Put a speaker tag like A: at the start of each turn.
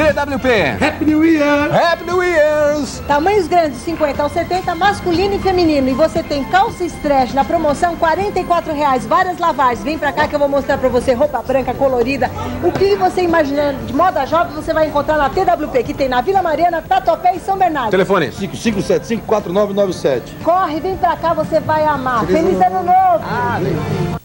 A: TWP.
B: Happy New Year!
A: Happy New Year's!
C: Tamanhos grandes, 50 ao 70, masculino e feminino. E você tem calça stretch na promoção, R$ reais, várias lavagens. Vem pra cá que eu vou mostrar pra você roupa branca, colorida. O que você imaginar de moda jovem, você vai encontrar na TWP, que tem na Vila Mariana, Tatuapé e São Bernardo.
A: Telefone.
B: 5575-4997.
C: Corre, vem pra cá, você vai amar. Feliz ano novo! Ah,